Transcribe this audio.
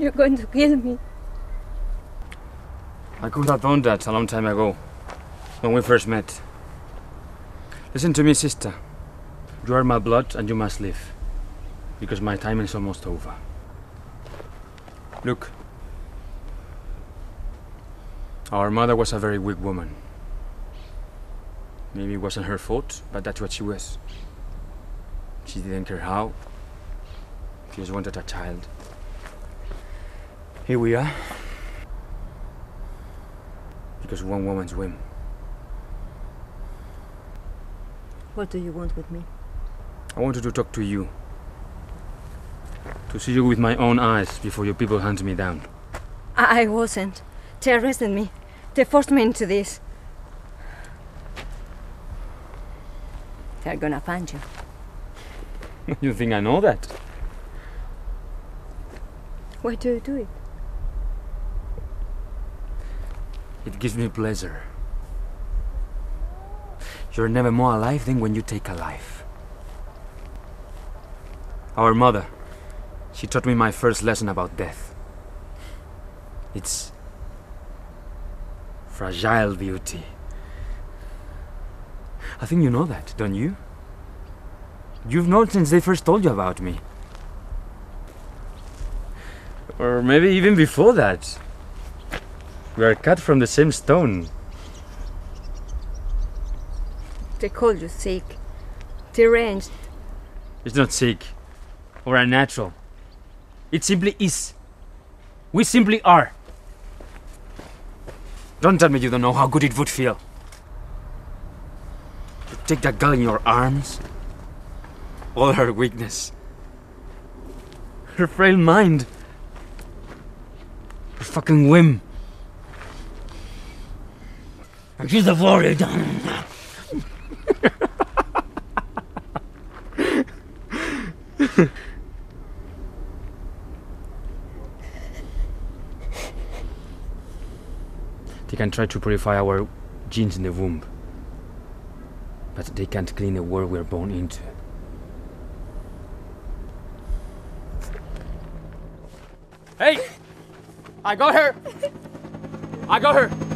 You're going to kill me. I could have done that a long time ago, when we first met. Listen to me, sister. You are my blood and you must live. Because my time is almost over. Look. Our mother was a very weak woman. Maybe it wasn't her fault, but that's what she was. She didn't care how. She just wanted a child. Here we are. Because one woman's whim. What do you want with me? I wanted to talk to you. To see you with my own eyes before your people hunt me down. I, I wasn't. They arrested me. They forced me into this. They're gonna find you. you think I know that? Why do you do it? It gives me pleasure. You're never more alive than when you take a life. Our mother, she taught me my first lesson about death. It's fragile beauty. I think you know that, don't you? You've known since they first told you about me. Or maybe even before that. We are cut from the same stone. They call you sick, deranged. It's not sick or unnatural. It simply is. We simply are. Don't tell me you don't know how good it would feel. To take that girl in your arms, all her weakness, her frail mind, her fucking whim. And she's a warrior, done. They can try to purify our genes in the womb. But they can't clean the world we're born into. Hey! I got her! I got her!